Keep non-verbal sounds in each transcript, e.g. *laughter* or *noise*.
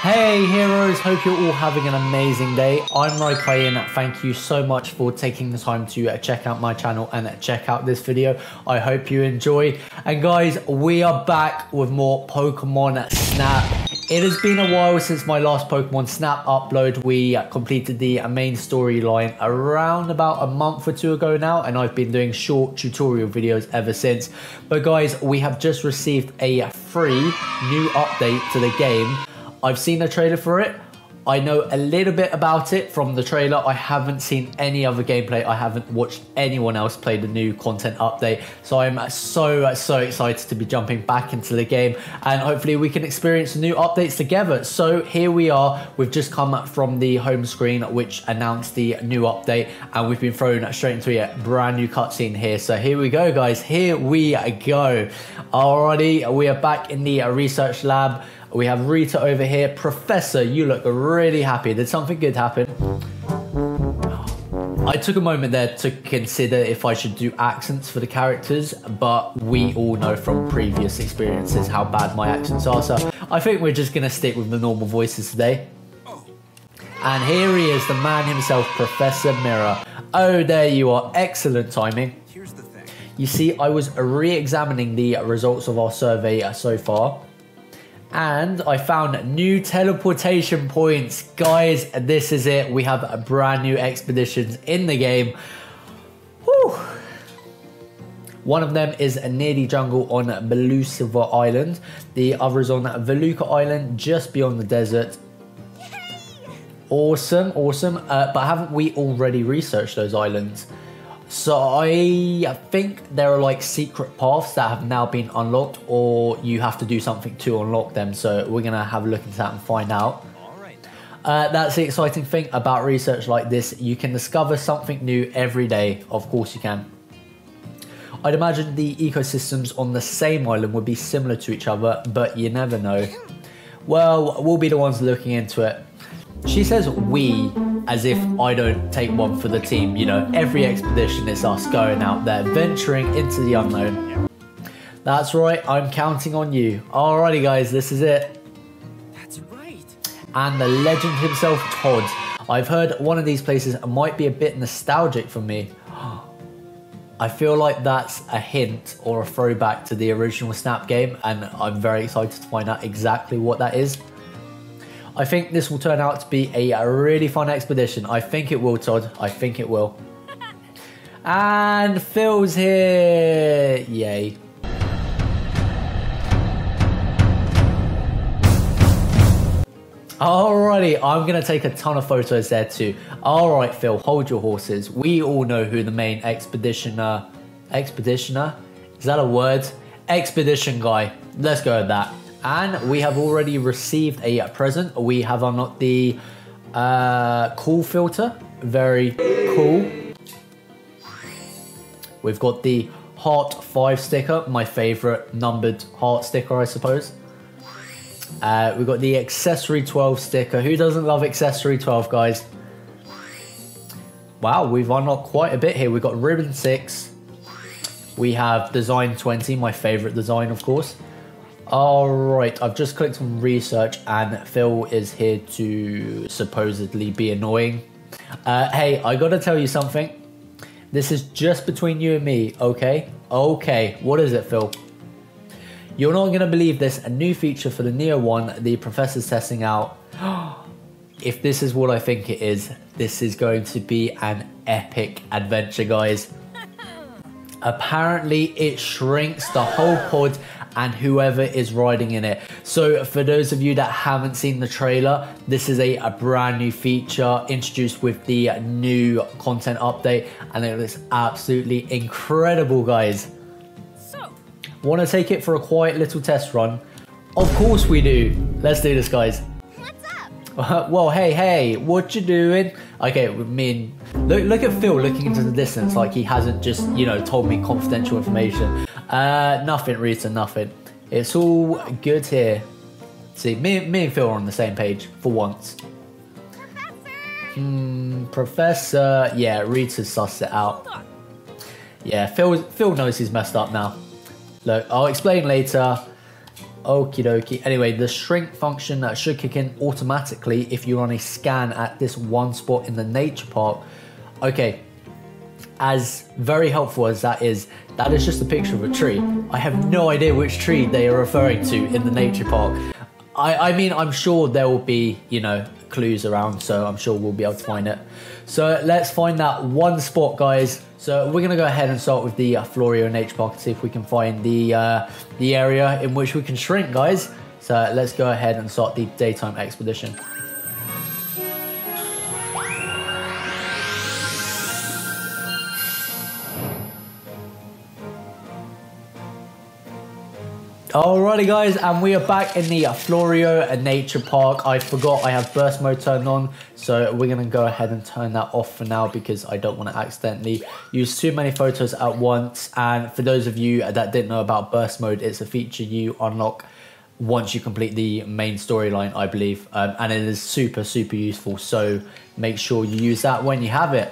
Hey heroes, hope you're all having an amazing day. I'm RyKaiYin. Thank you so much for taking the time to uh, check out my channel and check out this video. I hope you enjoy. And guys, we are back with more Pokemon Snap. It has been a while since my last Pokemon Snap upload. We uh, completed the main storyline around about a month or two ago now, and I've been doing short tutorial videos ever since. But guys, we have just received a free new update to the game I've seen a trailer for it. I know a little bit about it from the trailer. I haven't seen any other gameplay. I haven't watched anyone else play the new content update. So I'm so, so excited to be jumping back into the game and hopefully we can experience new updates together. So here we are. We've just come from the home screen, which announced the new update and we've been thrown straight into a brand new cutscene here. So here we go, guys. Here we go. Alrighty, we are back in the research lab. We have Rita over here. Professor, you look really happy. Did something good happen? I took a moment there to consider if I should do accents for the characters, but we all know from previous experiences how bad my accents are, so I think we're just gonna stick with the normal voices today. And here he is, the man himself, Professor Mirror. Oh, there you are. Excellent timing. Here's the thing. You see, I was re-examining the results of our survey so far, and I found new teleportation points. Guys, this is it. We have brand new expeditions in the game. Whew. One of them is near the jungle on Belusylva Island. The other is on Voluca Island, just beyond the desert. Awesome, awesome. Uh, but haven't we already researched those islands? So I think there are like secret paths that have now been unlocked or you have to do something to unlock them. So we're going to have a look into that and find out. Uh, that's the exciting thing about research like this. You can discover something new every day. Of course you can. I'd imagine the ecosystems on the same island would be similar to each other, but you never know. Well, we'll be the ones looking into it. She says we as if mm. I don't take one for the team. You know, every expedition is us going out there, venturing into the unknown. That's right, I'm counting on you. Alrighty, guys, this is it. That's right. And the legend himself, Todd. I've heard one of these places might be a bit nostalgic for me. *gasps* I feel like that's a hint or a throwback to the original Snap game, and I'm very excited to find out exactly what that is. I think this will turn out to be a, really fun expedition. I think it will, Todd. I think it will. *laughs* and Phil's here. Yay. Alrighty, I'm gonna take a ton of photos there too. Alright, Phil, hold your horses. We all know who the main expeditioner. Expeditioner? Is that a word? Expedition guy. Let's go with that. And we have already received a present. We have unlocked the uh, cool filter. Very cool. We've got the Heart 5 sticker, my favorite numbered heart sticker, I suppose. Uh, we've got the Accessory 12 sticker. Who doesn't love Accessory 12, guys? Wow, we've unlocked quite a bit here. We've got Ribbon 6. We have Design 20, my favorite design, of course. All right, I've just clicked on research and Phil is here to supposedly be annoying. Uh, hey, I gotta tell you something. This is just between you and me, okay? Okay, what is it, Phil? You're not gonna believe this. A new feature for the NEO-ONE, the professor's testing out. *gasps* if this is what I think it is, this is going to be an epic adventure, guys. *laughs* Apparently, it shrinks the whole pod and whoever is riding in it. So for those of you that haven't seen the trailer, this is a, a brand new feature introduced with the new content update and it looks absolutely incredible guys. So, want to take it for a quiet little test run? Of course we do. Let's do this guys. What's up? *laughs* Well, hey, hey, what you doing? Okay, I mean, look, look at Phil looking into the distance like he hasn't just, you know, told me confidential information. Uh, nothing, Rita, nothing. It's all good here. See, me, me and Phil are on the same page for once. Professor! Hmm, professor. Yeah, Rita sussed it out. Yeah, Phil, Phil knows he's messed up now. Look, I'll explain later. Okie dokie. Anyway, the shrink function that should kick in automatically if you're on a scan at this one spot in the nature park. Okay, as very helpful as that is, that is just a picture of a tree. I have no idea which tree they are referring to in the nature park. I, I mean, I'm sure there will be, you know, clues around, so I'm sure we'll be able to find it. So let's find that one spot, guys. So we're gonna go ahead and start with the uh, Florio Nature Park and see if we can find the uh, the area in which we can shrink, guys. So let's go ahead and start the daytime expedition. Alrighty guys, and we are back in the Florio Nature Park. I forgot I have burst mode turned on, so we're gonna go ahead and turn that off for now because I don't wanna accidentally use too many photos at once. And for those of you that didn't know about burst mode, it's a feature you unlock once you complete the main storyline, I believe. Um, and it is super, super useful, so make sure you use that when you have it.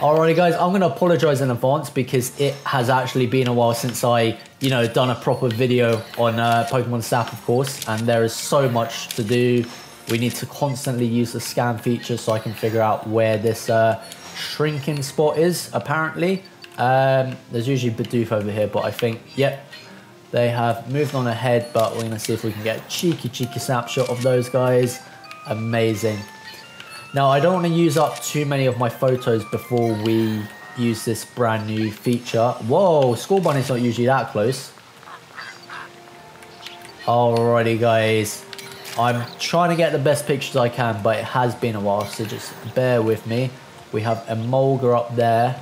Alrighty guys, I'm going to apologize in advance because it has actually been a while since I, you know, done a proper video on uh, Pokemon Snap, of course, and there is so much to do. We need to constantly use the scan feature so I can figure out where this uh, shrinking spot is, apparently. Um, there's usually Bidoof over here, but I think, yep, they have moved on ahead, but we're going to see if we can get cheeky, cheeky snapshot of those guys. Amazing. Now, I don't want to use up too many of my photos before we use this brand new feature. Whoa, Scorbunny's not usually that close. Alrighty, guys. I'm trying to get the best pictures I can, but it has been a while, so just bear with me. We have Emolga up there.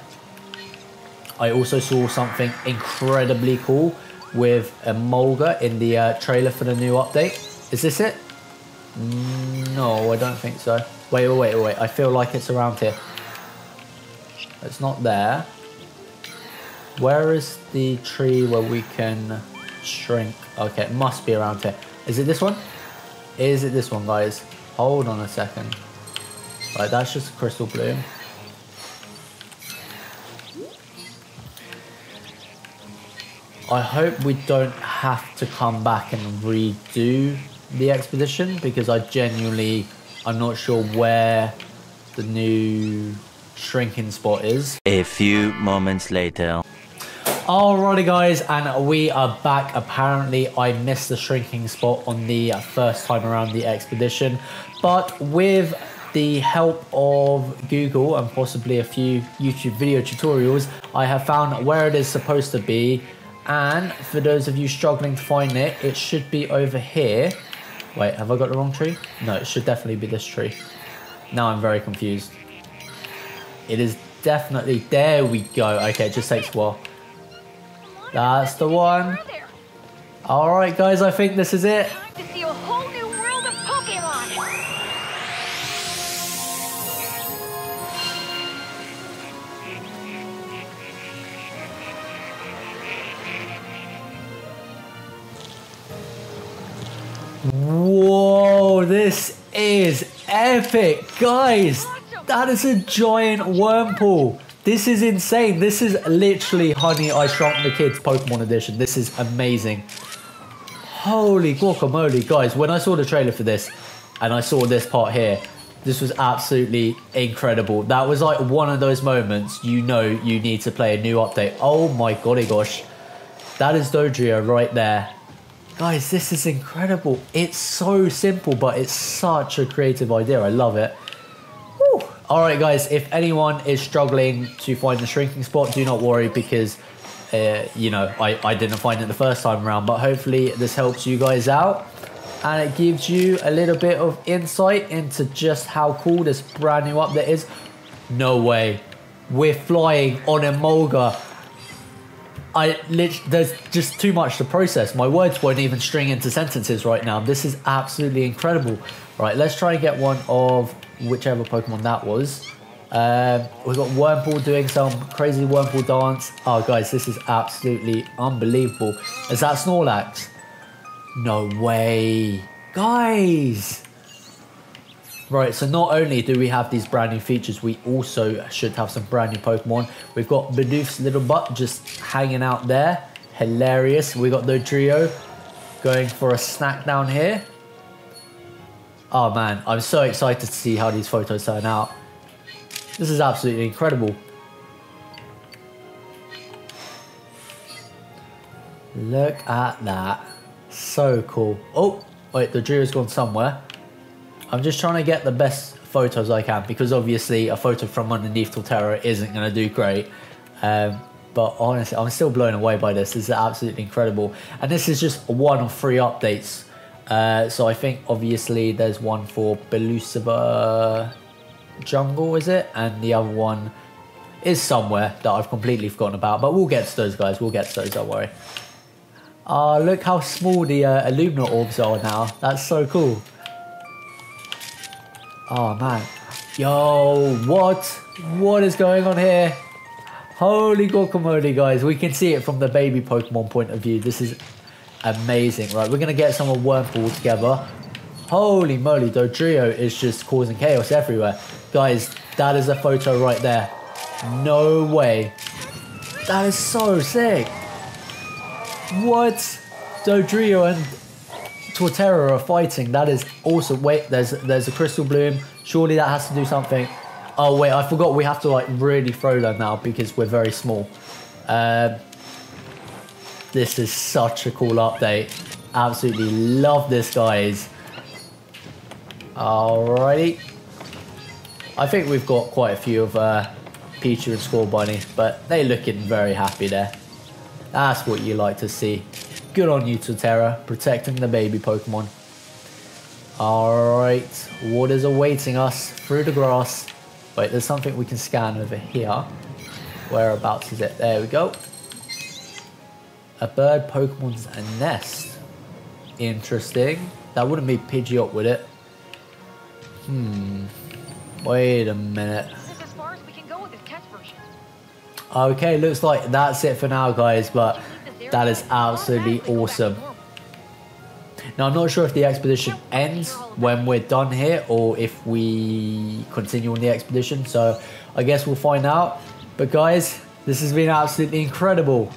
I also saw something incredibly cool with Emolga in the uh, trailer for the new update. Is this it? No, I don't think so. Wait, wait, wait, wait. I feel like it's around here. It's not there. Where is the tree where we can shrink? Okay, it must be around here. Is it this one? Is it this one, guys? Hold on a second. Right, that's just a crystal bloom. I hope we don't have to come back and redo the expedition because I genuinely I'm not sure where the new shrinking spot is. A few moments later. Alrighty guys, and we are back. Apparently I missed the shrinking spot on the first time around the expedition, but with the help of Google and possibly a few YouTube video tutorials, I have found where it is supposed to be. And for those of you struggling to find it, it should be over here. Wait, have I got the wrong tree? No, it should definitely be this tree. Now I'm very confused. It is definitely... There we go. Okay, it just takes a while. That's the one. Alright, guys, I think this is it. Whoa, this is epic. Guys, that is a giant Wurmple. This is insane. This is literally Honey, I Shrunk the Kids Pokemon Edition. This is amazing. Holy guacamole. Guys, when I saw the trailer for this and I saw this part here, this was absolutely incredible. That was like one of those moments you know you need to play a new update. Oh my golly gosh. That is Dodrio right there. Guys, this is incredible. It's so simple, but it's such a creative idea. I love it. All right, guys, if anyone is struggling to find the shrinking spot, do not worry because, uh, you know, I, I didn't find it the first time around, but hopefully this helps you guys out and it gives you a little bit of insight into just how cool this brand new update is. No way. We're flying on Emolga I there's just too much to process. My words won't even string into sentences right now. This is absolutely incredible. Right, let's try and get one of whichever Pokemon that was. Um, we've got Wurmple doing some crazy Wurmple dance. Oh, guys, this is absolutely unbelievable. Is that Snorlax? No way. Guys! Right, so not only do we have these brand new features, we also should have some brand new Pokemon. We've got Bidoof's little butt just hanging out there. Hilarious. We got the trio. going for a snack down here. Oh man, I'm so excited to see how these photos turn out. This is absolutely incredible. Look at that. So cool. Oh, wait, the Dodrio's gone somewhere. I'm just trying to get the best photos I can because obviously a photo from underneath Torterra isn't going to do great. Um, but honestly, I'm still blown away by this. This is absolutely incredible. And this is just one of three updates. Uh, so I think obviously there's one for Belusylva Jungle, is it? And the other one is somewhere that I've completely forgotten about. But we'll get to those guys. We'll get to those, don't worry. Ah, uh, look how small the uh, Illumina orbs are now. That's so cool. Oh man. Yo, what? What is going on here? Holy guacamole, guys. We can see it from the baby Pokemon point of view. This is amazing. Right, we're going to get some of Wurmple together. Holy moly, Dodrio is just causing chaos everywhere. Guys, that is a photo right there. No way. That is so sick. What? Dodrio and Torterra are fighting. That is awesome. Wait, there's there's a crystal bloom. Surely that has to do something. Oh wait, I forgot we have to like really throw them now because we're very small. Um, this is such a cool update. Absolutely love this, guys. Alrighty. I think we've got quite a few of uh, Pichu and Scorbunny, but they're looking very happy there. That's what you like to see. Good on you, Torterra, protecting the baby Pokemon. Alright, what is awaiting us through the grass? Wait, there's something we can scan over here. Whereabouts is it? There we go. A bird Pokemon's a nest. Interesting. That wouldn't be Pidgeot, would it? Hmm. Wait a minute. Okay, looks like that's it for now, guys, but that is absolutely awesome. Now, I'm not sure if the expedition ends when we're done here or if we continue on the expedition. So I guess we'll find out. But guys, this has been absolutely incredible.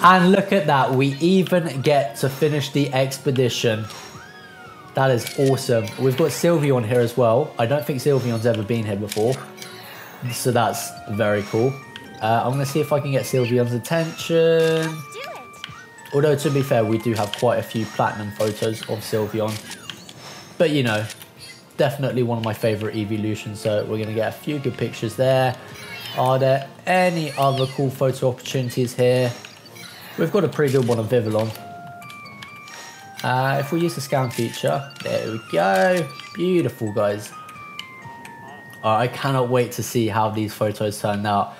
And look at that, we even get to finish the expedition. That is awesome. We've got Sylveon here as well. I don't think Sylveon's ever been here before. So that's very cool. Uh, I'm going to see if I can get Sylveon's attention. Although, to be fair, we do have quite a few platinum photos of Sylveon. But, you know, definitely one of my favourite evolutions. So we're going to get a few good pictures there. Are there any other cool photo opportunities here? We've got a pretty good one of Vivillon. Uh, if we use the scan feature, there we go. Beautiful, guys. I cannot wait to see how these photos turn out.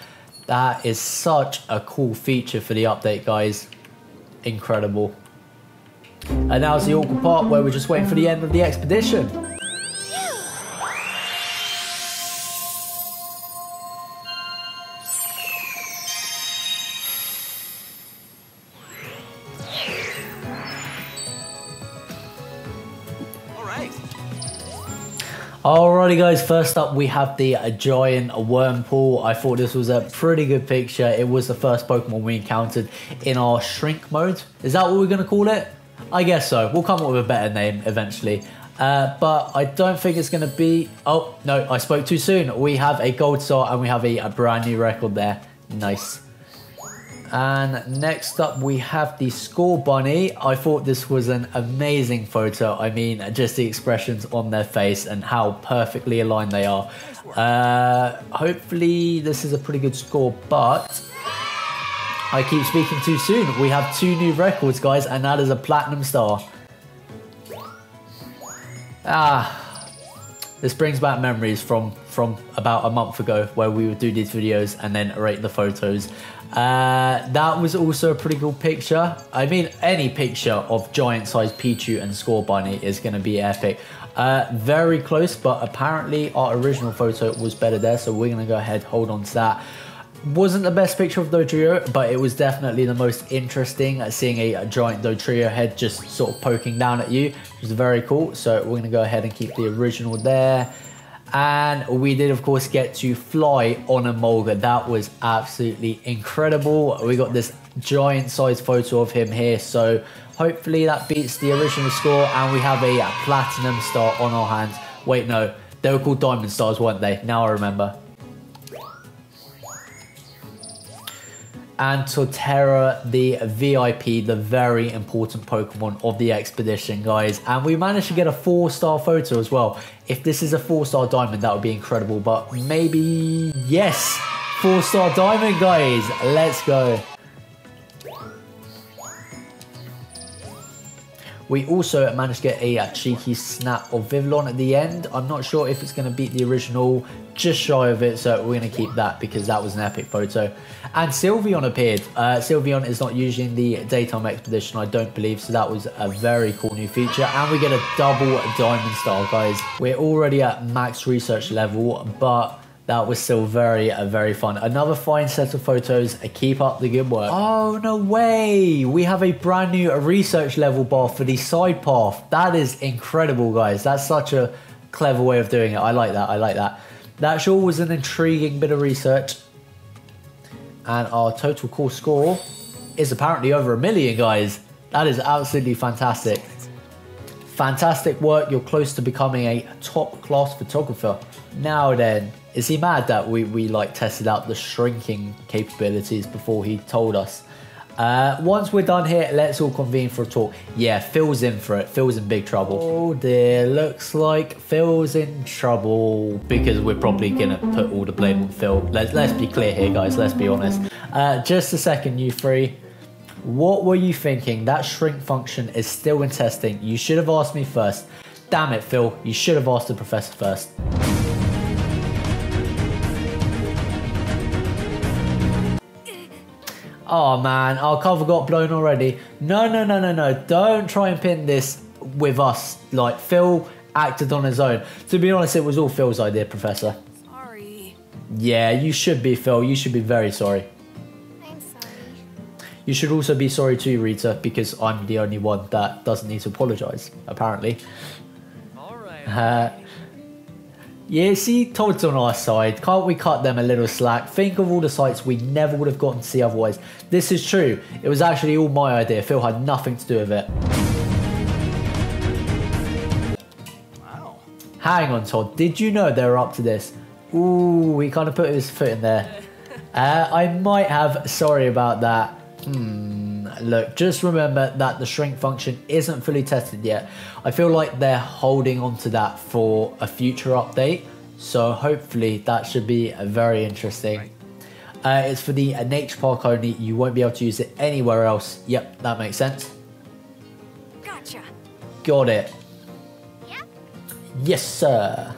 That is such a cool feature for the update, guys. Incredible. And now's the awkward part where we're just waiting for the end of the expedition. Alrighty guys, first up we have the giant Wurmple. I thought this was a pretty good picture. It was the first Pokemon we encountered in our shrink mode. Is that what we're going to call it? I guess so. We'll come up with a better name eventually. Uh, but I don't think it's going to be... Oh, no, I spoke too soon. We have a gold star and we have a, a brand new record there. Nice. And next up we have the Scorbunny. I thought this was an amazing photo. I mean, just the expressions on their face and how perfectly aligned they are. Uh, hopefully this is a pretty good score, but I keep speaking too soon. We have two new records, guys, and that is a Platinum Star. Ah, this brings back memories from, from about a month ago where we would do these videos and then rate the photos. Uh, that was also a pretty cool picture. I mean, any picture of giant-sized Pichu and Scorbunny is going to be epic. Uh, very close, but apparently our original photo was better there, so we're going to go ahead, hold on to that. Wasn't the best picture of Dodrio, but it was definitely the most interesting uh, seeing a, a giant Dodrio head just sort of poking down at you. It was very cool. So we're going to go ahead and keep the original there. And we did, of course, get to fly on Emolga That was absolutely incredible. We got this giant size photo of him here. So hopefully that beats the original score. And we have a platinum star on our hands. Wait, no. They were called diamond stars, weren't they? Now I remember. And Torterra, the VIP, the very important Pokemon of the expedition, guys. And we managed to get a four-star photo as well. If this is a four-star diamond, that would be incredible. But maybe, yes, four-star diamond, guys. Let's go. We also managed to get a, a, cheeky snap of Vivillon at the end. I'm not sure if it's going to beat the original, just shy of it, so we're going to keep that because that was an epic photo. And Sylveon appeared. Uh, Sylveon is not usually in the daytime expedition, I don't believe, so that was a very cool new feature. And we get a double diamond star, guys. We're already at max research level, but that was still very, uh, very fun. Another fine set of photos. Keep up the good work. Oh, no way. We have a brand new research level bar for the side path. That is incredible, guys. That's such a clever way of doing it. I like that. I like that. That sure was an intriguing bit of research. And our total core score is apparently over a million, guys. That is absolutely fantastic. Fantastic work. You're close to becoming a top class photographer. Now then, is he mad that we, we like tested out the shrinking capabilities before he told us? Uh, once we're done here, let's all convene for a talk. Yeah, Phil's in for it. Phil's in big trouble. Oh dear, looks like Phil's in trouble because we're probably gonna put all the blame on Phil. Let's let's be clear here, guys. Let's be honest. Uh, just a second, you three. What were you thinking? That shrink function is still in testing. You should have asked me first. Damn it, Phil. You should have asked the professor first. Oh man, our cover got blown already. No, no, no, no, no. Don't try and pin this with us. Like, Phil acted on his own. To be honest, it was all Phil's idea, Professor. Sorry. Yeah, you should be, Phil. You should be very sorry. You should also be sorry too, Rita, because I'm the only one that doesn't need to apologise, apparently. Alright. Uh, yeah, see, Todd's on our side. Can't we cut them a little slack? Think of all the sights we never would have gotten to see otherwise. This is true. It was actually all my idea. Phil had nothing to do with it. Wow. Hang on, Todd. Did you know they were up to this? Ooh, he kind of put his foot in there. *laughs* Uh, I might have. Sorry about that. Hmm. Look, just remember that the shrink function isn't fully tested yet. I feel like they're holding on to that for a future update. So hopefully that should be very interesting. Uh, it's for the nature park only. You won't be able to use it anywhere else. Yep, that makes sense. Gotcha. Got it. Yep. Yes, sir.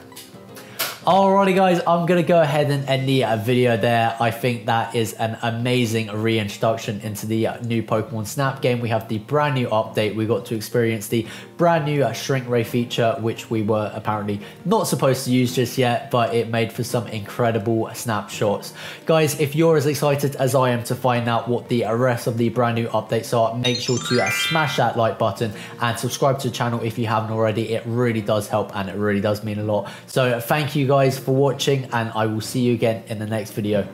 Alrighty guys, I'm to go ahead and end the uh, video there. I think that is an amazing reintroduction into the uh, new Pokemon Snap game. We have the brand new update. We got to experience the brand new uh, Shrink Ray feature, which we were apparently not supposed to use just yet, but it made for some incredible snapshots. Guys, if you're as excited as I am to find out what the rest of the brand new updates are, make sure to smash that like button and subscribe to the channel if you haven't already. It really does help and it really does mean a lot. So thank you guys for watching and I will see you again in the next video.